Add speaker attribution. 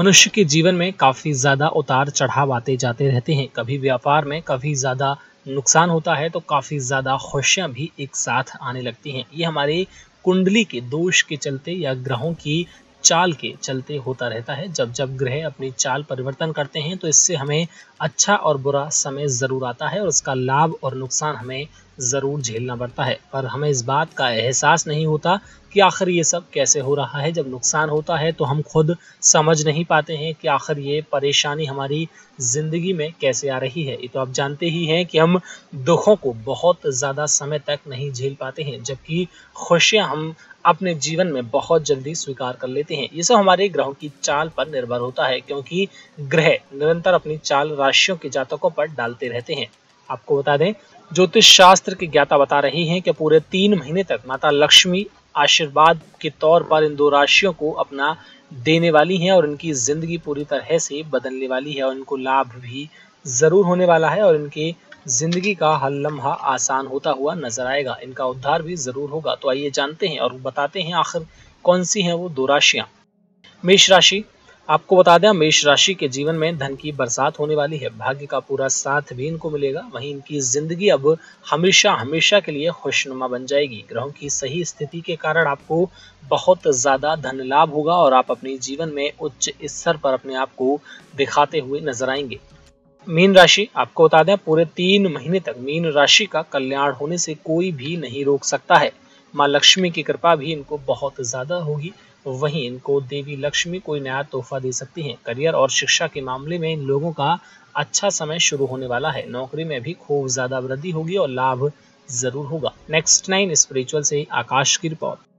Speaker 1: मनुष्य के जीवन में काफ़ी ज़्यादा उतार चढ़ाव आते जाते रहते हैं। कभी व्यापार में कभी ज़्यादा नुकसान होता है तो काफ़ी ज़्यादा खुशियाँ भी एक साथ आने लगती हैं। ये हमारे कुंडली के दोष के चलते या ग्रहों की चाल के चलते होता रहता है। जब जब ग्रह अपनी चाल परिवर्तन करते हैं तो इससे हमें अच्छा और बुरा समय ज़रूर आता है और उसका लाभ और नुकसान हमें ज़रूर झेलना पड़ता है। पर हमें इस बात का एहसास नहीं होता कि आखिर ये सब कैसे हो रहा है। जब नुकसान होता है तो हम खुद समझ नहीं पाते हैं कि आखिर ये परेशानी हमारी ज़िंदगी में कैसे आ रही है। ये तो आप जानते ही हैं कि हम दुखों को बहुत ज़्यादा समय तक नहीं झेल पाते हैं, जबकि खुशियाँ हम अपने जीवन में बहुत जल्दी स्वीकार कर लेते हैं। ये सब हमारे ग्रहों की चाल पर निर्भर होता है, क्योंकि ग्रह निरंतर अपनी चाल राशियों के जातकों पर डालते रहते हैं। आपको बता दें ज्योतिष शास्त्र की ज्ञाता बता रही हैं कि पूरे तीन महीने तक माता लक्ष्मी आशीर्वाद के तौर पर इन दो राशियों को अपना देने वाली हैं और इनकी ज़िंदगी पूरी तरह से बदलने वाली है और इनको लाभ भी ज़रूर होने वाला है और इनके ज़िंदगी का हर लम्हा आसान होता हुआ नज़र आएगा। इनका उद्धार भी ज़रूर होगा। तो आइए जानते हैं और बताते हैं आखिर कौन सी हैं वो दो राशियाँ। मेष राशि आपको बता दें, मेष राशि के जीवन में धन की बरसात होने वाली है। भाग्य का पूरा साथ भी इनको मिलेगा। वहीं इनकी ज़िंदगी अब हमेशा हमेशा के लिए खुशनुमा बन जाएगी। ग्रहों की सही स्थिति के कारण आपको बहुत ज़्यादा धन लाभ होगा और आप अपने जीवन में उच्च स्तर पर अपने आप को दिखाते हुए नज़र आएँगे। मीन राशि, आपको बता दें, पूरे तीन महीने तक मीन राशि का कल्याण होने से कोई भी नहीं रोक सकता है। माँ लक्ष्मी की कृपा भी इनको बहुत ज़्यादा होगी। वहीं इनको देवी लक्ष्मी कोई नया तोहफा दे सकती हैं। करियर और शिक्षा के मामले में इन लोगों का अच्छा समय शुरू होने वाला है। नौकरी में भी खूब ज़्यादा वृद्धि होगी और लाभ ज़रूर होगा। नेक्स्ट नाइन स्पिरिचुअल से आकाश की रिपोर्ट।